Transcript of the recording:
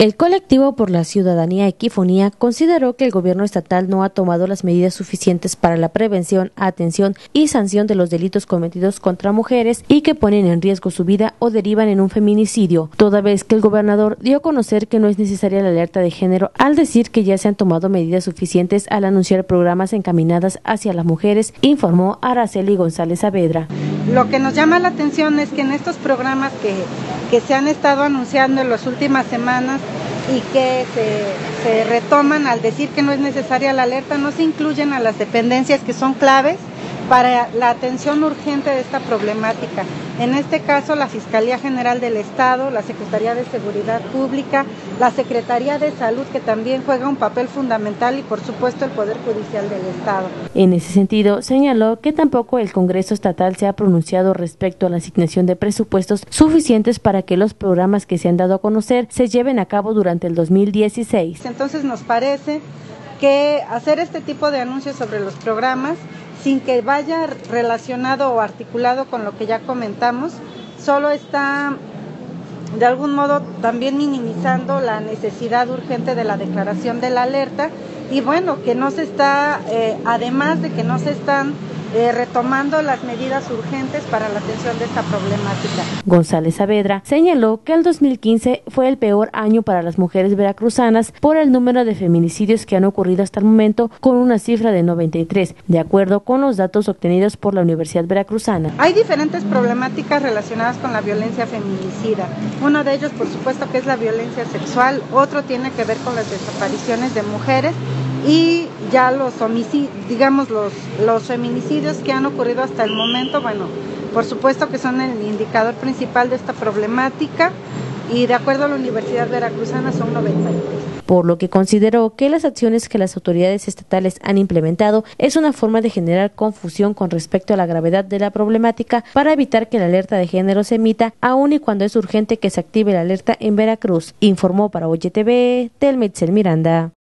El colectivo por la ciudadanía Equifonía consideró que el gobierno estatal no ha tomado las medidas suficientes para la prevención, atención y sanción de los delitos cometidos contra mujeres y que ponen en riesgo su vida o derivan en un feminicidio, toda vez que el gobernador dio a conocer que no es necesaria la alerta de género al decir que ya se han tomado medidas suficientes al anunciar programas encaminadas hacia las mujeres, informó Araceli González Saavedra. Lo que nos llama la atención es que en estos programas que, que se han estado anunciando en las últimas semanas y que se, retoman al decir que no es necesaria la alerta, no se incluyen a las dependencias que son claves para la atención urgente de esta problemática. En este caso, la Fiscalía General del Estado, la Secretaría de Seguridad Pública, la Secretaría de Salud, que también juega un papel fundamental, y por supuesto el Poder Judicial del Estado. En ese sentido, señaló que tampoco el Congreso Estatal se ha pronunciado respecto a la asignación de presupuestos suficientes para que los programas que se han dado a conocer se lleven a cabo durante el 2016. Entonces nos parece que hacer este tipo de anuncios sobre los programas sin que vaya relacionado o articulado con lo que ya comentamos, solo está de algún modo también minimizando la necesidad urgente de la declaración de la alerta. Y bueno, que no se está, eh, además de que no se están eh, retomando las medidas urgentes para la atención de esta problemática. González Saavedra señaló que el 2015 fue el peor año para las mujeres veracruzanas por el número de feminicidios que han ocurrido hasta el momento, con una cifra de 93, de acuerdo con los datos obtenidos por la Universidad Veracruzana. Hay diferentes problemáticas relacionadas con la violencia feminicida. Uno de ellos, por supuesto, que es la violencia sexual, otro tiene que ver con las desapariciones de mujeres y ya los homicidios, digamos los, los feminicidios que han ocurrido hasta el momento, bueno, por supuesto que son el indicador principal de esta problemática y de acuerdo a la Universidad Veracruzana son 93. Por lo que consideró que las acciones que las autoridades estatales han implementado es una forma de generar confusión con respecto a la gravedad de la problemática para evitar que la alerta de género se emita, aun y cuando es urgente que se active la alerta en Veracruz, informó para OYTV Telmetzel Miranda.